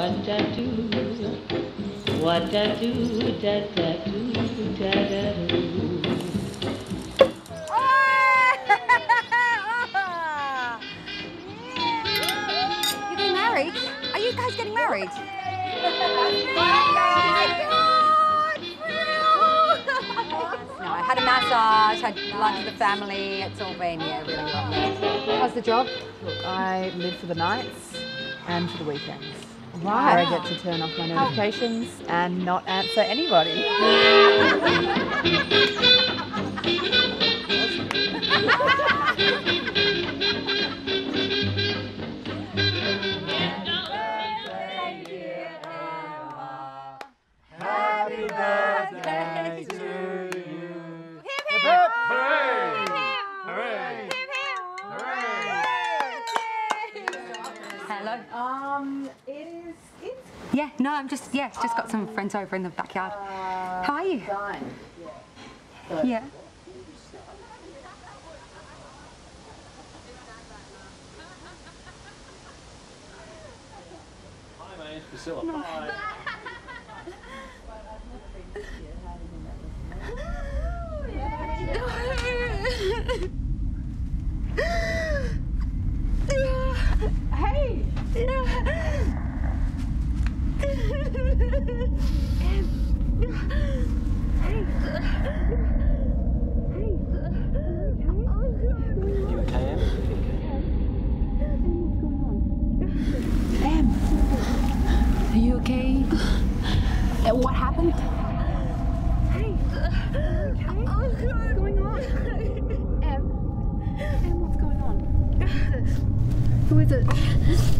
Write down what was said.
what I do, what I do, da da do, da da do. You're getting married? Are you guys getting married? No, I had a massage, had lunch with the family. It's all been, yeah, really lovely. How's the job? Look, I live for the nights and for the weekends. Right. Where I get to turn off my notifications and not answer anybody. Happy birthday to you. Hello. Um, it is. It's Yeah, no, I'm just, yeah, just got some friends over in the backyard. How are you? fine. Yeah. Hi, my name's Priscilla. Hi. Em? Are you okay? Uh, What happened? What's going on? Em, Em, what's going on? Who is it?